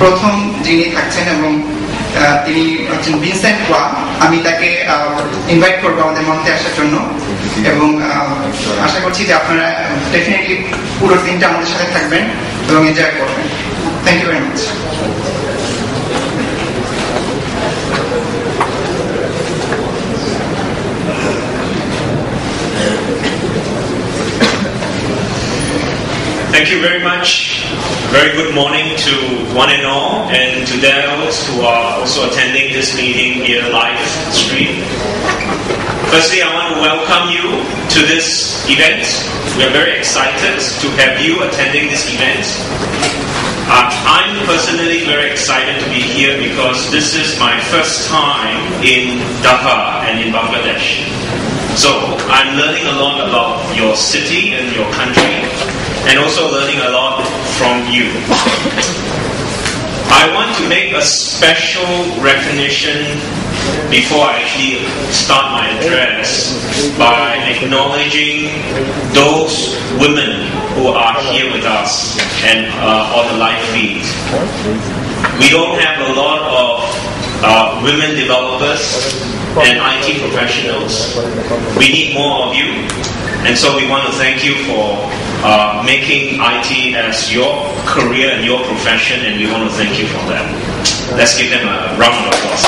প্রথম যিনি থাকছেন এবং তিনি হচ্ছেন ভিনসেন্ট ওয়া, আমি তাকে ইনভাইট করব আমাদের মঞ্চে আসার জন্য। এবং আশা করছি যে আপনারা ডেফিনেটলি পুরো দিনটা আমাদের সাথে থাকবেন এবং এনজয় করবেন। Thank you very much Thank you very much. Very good morning to one and all, and to those who are also attending this meeting here live stream. Firstly, I want to welcome you to this event. We are very excited to have you attending this event. Uh, I'm personally very excited to be here because this is my first time in Dhaka and in Bangladesh. So I'm learning a lot about your city and your country and also learning a lot from you. I want to make a special recognition before I actually start my address by acknowledging those women who are here with us and uh, on the live feed. We don't have a lot of uh, women developers and IT professionals. We need more of you, and so we want to thank you for uh, making IT as your career and your profession, and we want to thank you for that. Let's give them a round of applause.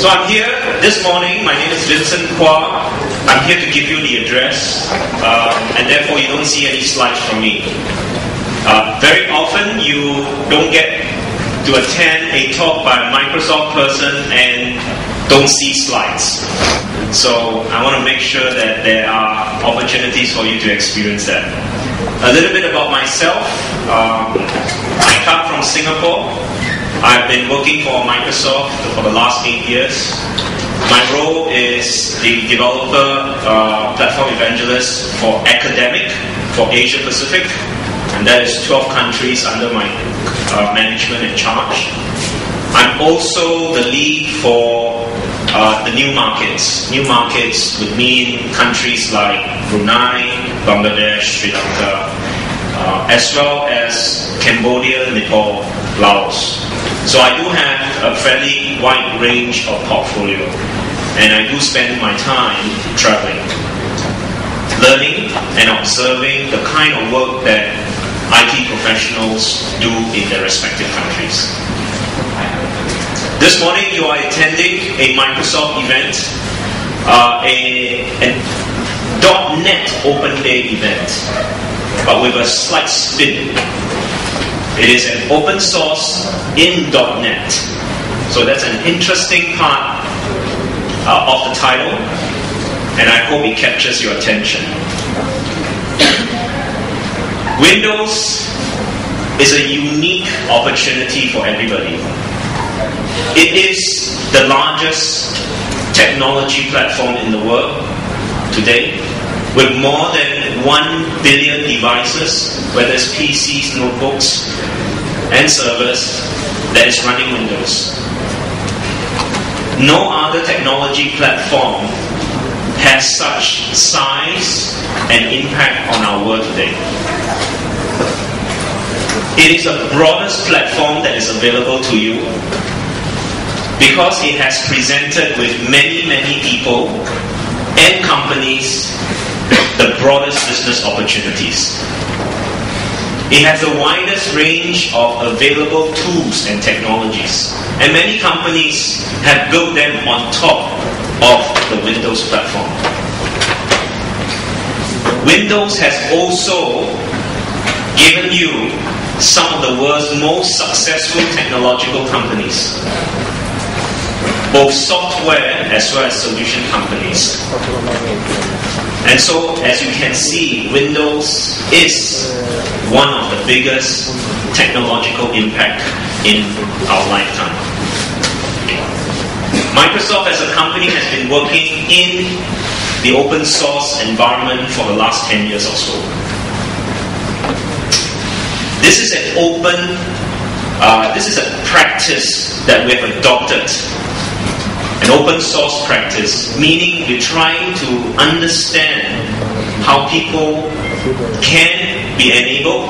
So I'm here this morning. My name is Vincent Kwa. I'm here to give you the address, um, and therefore you don't see any slides from me. Uh, very often you don't get to attend a talk by a Microsoft person and don't see slides. So I want to make sure that there are opportunities for you to experience that. A little bit about myself. Um, I come from Singapore. I've been working for Microsoft for the last eight years. My role is the developer uh, platform evangelist for academic for Asia Pacific, that is 12 countries under my uh, management and charge. I'm also the lead for uh, the new markets. New markets would mean countries like Brunei, Bangladesh, Sri Lanka, uh, as well as Cambodia, Nepal, Laos. So I do have a fairly wide range of portfolio, and I do spend my time traveling, learning and observing the kind of work that IT professionals do in their respective countries. This morning you are attending a Microsoft event, uh, a, a .NET Open Day event, but with a slight spin. It is an open source in .NET. So that's an interesting part uh, of the title, and I hope it captures your attention. Windows is a unique opportunity for everybody. It is the largest technology platform in the world today, with more than 1 billion devices, whether it's PCs, notebooks, and servers, that is running Windows. No other technology platform has such size and impact on our world today. It is the broadest platform that is available to you because it has presented with many, many people and companies the broadest business opportunities. It has the widest range of available tools and technologies, and many companies have built them on top of the Windows platform. Windows has also given you some of the world's most successful technological companies, both software as well as solution companies. And so, as you can see, Windows is one of the biggest technological impact in our lifetime. Microsoft as a company has been working in the open source environment for the last 10 years or so. This is an open, uh, this is a practice that we have adopted an open source practice, meaning we're trying to understand how people can be enabled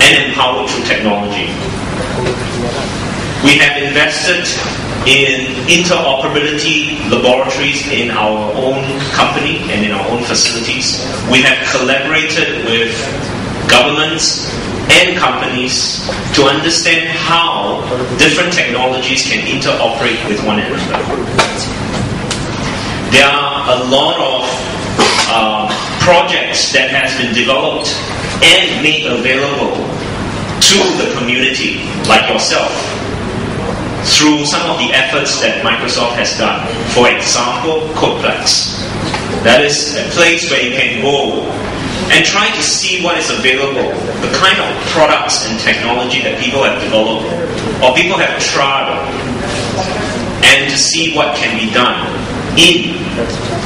and empowered through technology. We have invested in interoperability laboratories in our own company and in our own facilities. We have collaborated with governments and companies to understand how different technologies can interoperate with one another. There are a lot of uh, projects that has been developed and made available to the community, like yourself, through some of the efforts that Microsoft has done. For example, Codeplex. That is a place where you can go and try to see what is available, the kind of products and technology that people have developed or people have tried, and to see what can be done in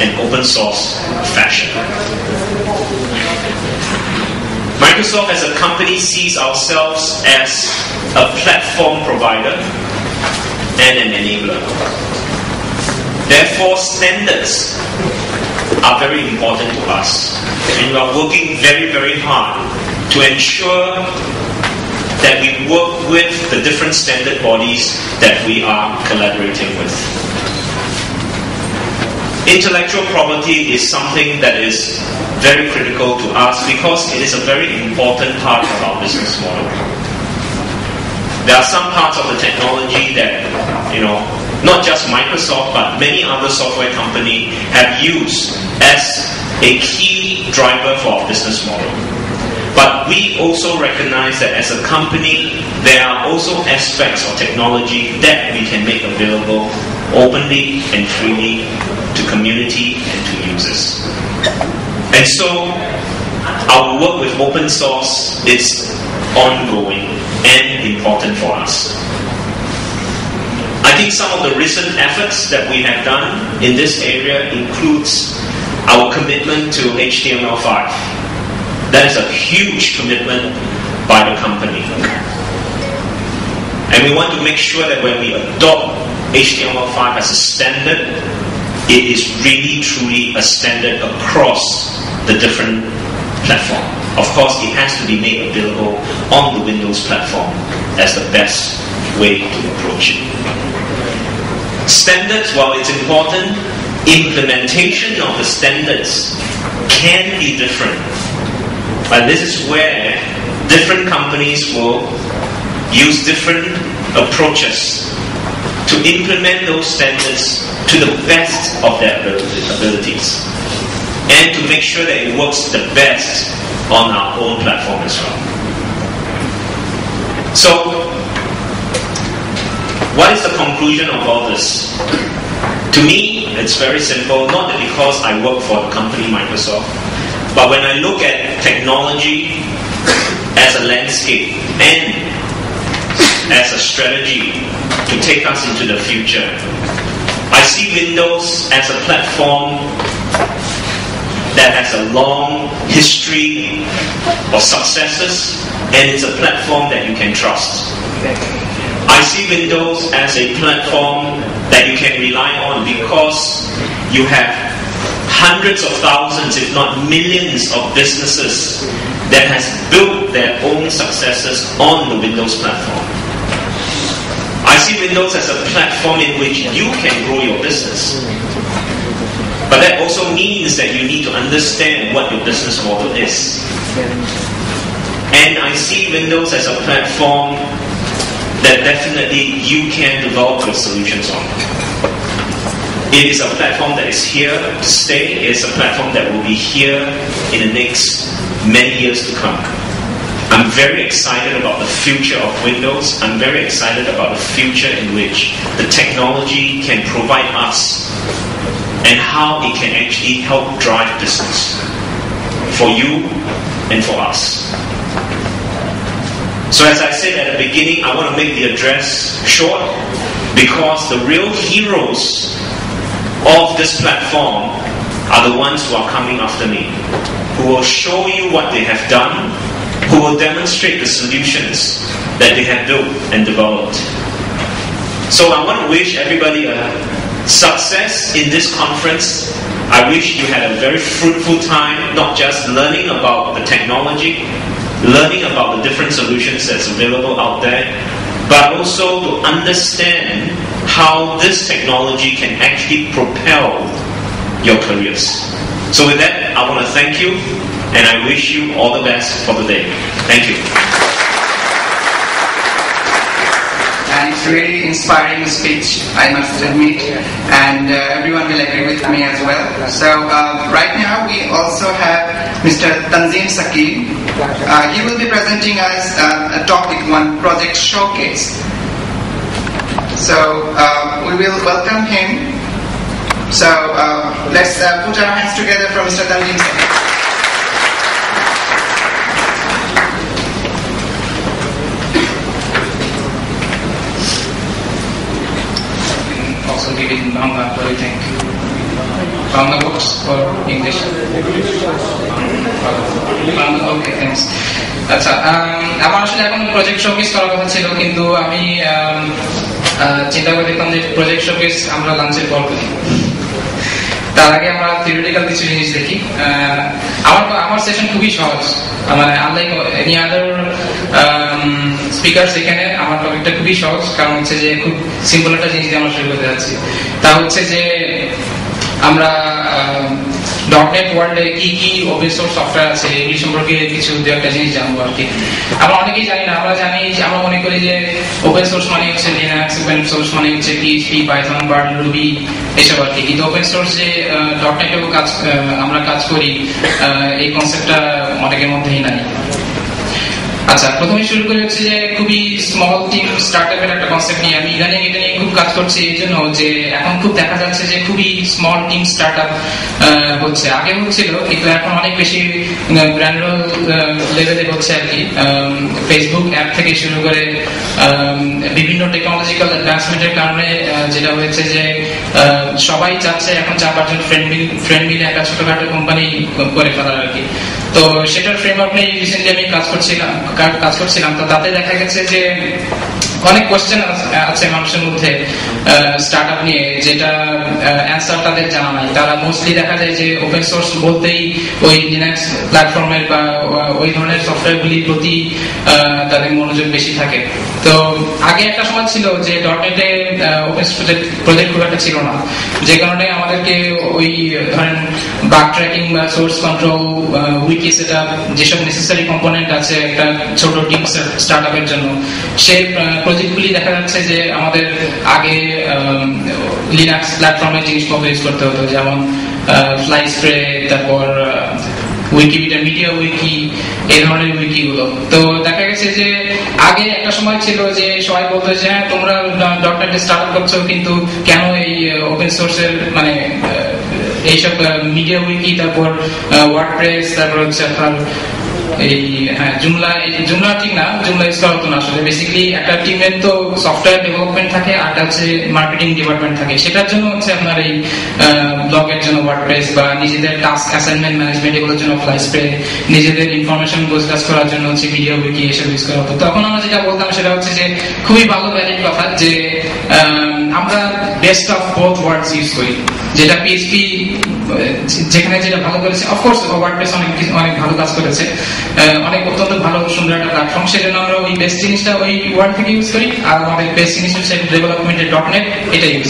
an open source fashion. Microsoft as a company sees ourselves as a platform provider and an enabler. Therefore, standards are very important to us. And we are working very, very hard to ensure that we work with the different standard bodies that we are collaborating with. Intellectual property is something that is very critical to us because it is a very important part of our business model. There are some parts of the technology that, you know, not just Microsoft, but many other software companies have used as a key driver for our business model. But we also recognize that as a company, there are also aspects of technology that we can make available openly and freely to community and to users. And so our work with open source is ongoing important for us. I think some of the recent efforts that we have done in this area includes our commitment to HTML5. That is a huge commitment by the company. And we want to make sure that when we adopt HTML5 as a standard, it is really truly a standard across the different platform. Of course, it has to be made available on the Windows platform as the best way to approach it. Standards, while it's important, implementation of the standards can be different. But this is where different companies will use different approaches to implement those standards to the best of their abilities and to make sure that it works the best on our own platform as well. So what is the conclusion of all this? To me, it's very simple, not because I work for the company Microsoft, but when I look at technology as a landscape and as a strategy to take us into the future, I see Windows as a platform that has a long history of successes and it's a platform that you can trust. I see Windows as a platform that you can rely on because you have hundreds of thousands, if not millions of businesses that has built their own successes on the Windows platform. I see Windows as a platform in which you can grow your business. But that also means that you need to understand what your business model is. And I see Windows as a platform that definitely you can develop your solutions on. It is a platform that is here to stay. It is a platform that will be here in the next many years to come. I'm very excited about the future of Windows. I'm very excited about the future in which the technology can provide us and how it can actually help drive business for you and for us. So as I said at the beginning, I want to make the address short because the real heroes of this platform are the ones who are coming after me, who will show you what they have done, who will demonstrate the solutions that they have built and developed. So I want to wish everybody a success in this conference. I wish you had a very fruitful time, not just learning about the technology, learning about the different solutions that's available out there, but also to understand how this technology can actually propel your careers. So with that, I want to thank you and I wish you all the best for the day. Thank you. and really inspiring speech, I must admit, and uh, everyone will agree with me as well. So uh, right now we also have Mr. Tanzim Saqib. Uh, he will be presenting us uh, a topic one project showcase. So uh, we will welcome him. So uh, let's put our hands together for Mr. Tanzim Saqib. It in Bangla, what do you? Bangla books or English? Bangla, okay, thanks. আচ্ছা আমার আসলে এখন project showcase করার কথা ছিল কিন্তু আমি চিন্তা করে দেখলাম যে প্রজেক্ট শোকেস আমরা লাঞ্চের পর করি তার আগে আমরা থিওরিটিক্যাল কিছু জিনিস দেখি আমার আমার সেশন খুবই সহজ মানে আনলাইক এনি আদার স্পিকার এখানে আমার টপিকটা খুবই সহজ, কারণ হচ্ছে যে খুব সিম্পল একটা জিনিস দিয়ে শুরু করতে যাচ্ছি। তা হচ্ছে যে আমরা ডটনেট ওয়ার্ল্ডে কি কি ওপেন সোর্স সফটওয়্যার আছে, এগুলি সম্পর্কে কিছু দু একটা জিনিস জানব আর কি। আমরা অনেকেই জানি না, আমরা জানি, আমরা মনে করি যে ওপেন সোর্স মানে হচ্ছে লিনাক্স ওপেন সোর্স মানে হচ্ছে পিএইচপি পাইথন বার্ড রুবি এসব আর কি। কিন্তু ওপেন সোর্স যে ডটনেটেও কাজ আমরা কাজ করি এই কনসেপ্টটা অনেকের মধ্যেই নাই। আচ্ছা প্রথমে শুরু করে হচ্ছে যে খুবই স্মল টিম স্টার্টআপের একটা কনসেপ্ট নিয়ে। আমি ইদানিং এটা নিয়ে খুব কাজ করছি এই জন্য যে এখন খুব দেখা যাচ্ছে যে খুবই স্মল টিম স্টার্টআপ হচ্ছে। আগে হচ্ছিল, কিন্তু এখন অনেক বেশি লেভেলে হচ্ছে আর কি। ফেসবুক অ্যাপ থেকে শুরু করে বিভিন্ন টেকনোলজিক্যাল অ্যাডভান্সমেন্টের কারণে যেটা হয়েছে যে সবাই চাচ্ছে এখন চার পাঁচজন ফ্রেন্ড ফ্রেন্ড মিলে একটা ছোটখাটো কোম্পানি করে ফেলার আর কি। তো সেটার ফ্রেমওয়ার্ক নিয়ে রিসেন্টলি আমি কাজ করছিলাম কাজ করছিলাম। তো তাতে দেখা গেছে যে অনেক কোশ্চেন আছে মানুষের মধ্যে স্টার্ট আপ নিয়ে, যেটা অ্যান্সার তাদের জানা নাই। তারা মোস্টলি দেখা যায় যে ওপেন সোর্স বলতেই ওই লিনাক্স প্ল্যাটফর্মের বা ওই ধরনের সফটওয়্যার গুলির প্রতি তাদের মনোযোগ বেশি থাকে। তো আগে একটা সময় ছিল যে ডটনেটে ওপেন প্রজেক্ট প্রজেক্ট খুব একটা ছিল না। যে কারণে আমাদেরকে ওই ধরেন বাগ ট্র্যাকিং বা সোর্স কন্ট্রোল উইকি সেটা, যেসব নেসেসারি কম্পোনেন্ট আছে একটা ছোট টিম স্টার্ট আপের জন্য, সেই প্রজেক্টগুলি দেখা যাচ্ছে যে আমাদের আগে লিনাক্স প্ল্যাটফর্মের করতে হতো, যেমন ফ্লাই স্প্রে তারপর উইকিপিডিয়া মিডিয়া উইকি এই ধরনের উইকি গুলো তো দেখা গেছে যে আগে একটা সময় ছিল যে সবাই বলতো যে হ্যাঁ তোমরা ডট নেটে স্টার্ট করছ, কিন্তু কেন এই ওপেন সোর্সের মানে এইসব মিডিয়া উইকি তারপর ওয়ার্ডপ্রেস তারপর হচ্ছে আপনার হ্যাঁ নিজেদের ইনফরমেশন গোজগাছ করার জন্য হচ্ছে মিডিয়া উইকি এসব ইউজ করা হতো। তখন আমরা যেটা বলতাম সেটা হচ্ছে যে খুবই ভালো ভ্যালিড কথা যে আম, আমরা best of both worlds use করি। যেটা পিএইচপি যেখানে যেটা ভালো করেছে অফকোর্স ওয়ার্ডপ্রেস অনেক অনেক ভালো কাজ করেছে। অনেক অত্যন্ত ভালো সুন্দর একটা প্ল্যাটফর্ম সেজন্য আমরা ওই বেস্ট জিনিসটা ওই ওয়ার্ড থেকে ইউজ করি। আর আমাদের বেস্ট জিনিস হচ্ছে ডেভেলপমেন্টের ডট নেট এটা ইউজ